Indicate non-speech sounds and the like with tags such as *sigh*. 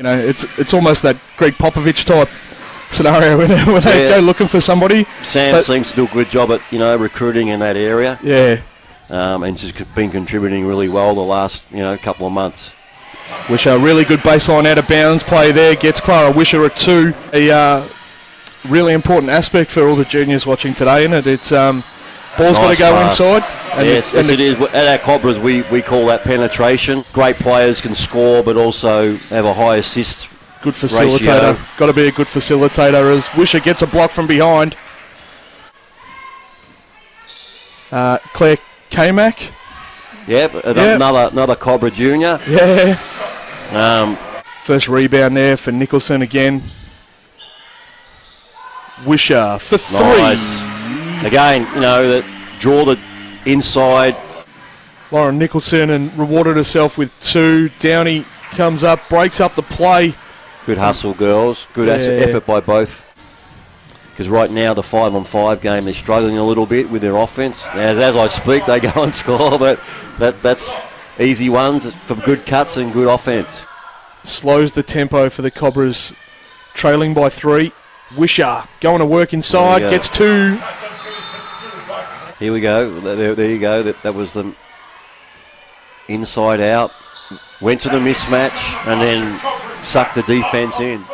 You know, it's it's almost that Gregg Popovich type scenario where they, where they Yeah. go looking for somebody. Sam But- seems to do a good job at you know recruiting in that area, Yeah, um, and just been contributing really well the last you know couple of months. Wish a really good baseline out of bounds play there. Gets Klara Wischer at two. A uh, really important aspect for all the juniors watching today, isn't it? It's um, ball's got to go pass. inside. And yes, the- yes and it the- is. At our Cobras, we, we call that penetration. Great players can score, but also have a high assist. Good facilitator. Ratio. Got to be a good facilitator as Wischer gets a block from behind. Uh, Claire K-Mac. Yep, Yep. another another Cobra junior. Yeah. Um, First rebound there for Nicholson again. Wischer for three. nice. Again, you know that draw the inside. Lauren Nicholson and rewarded herself with two. Downey comes up, breaks up the play. Good hustle, girls. Good Yeah. effort by both. Because right now the five on five game they're struggling a little bit with their offense. As, as I speak, they *laughs* go and score, but that that's easy ones from good cuts and good offense. Slows the tempo for the Cobras, trailing by three. Wischer going to work inside, There you go. gets two. Here we go. There, there you go. That, that was the inside out. Went to the mismatch and then sucked the defense in.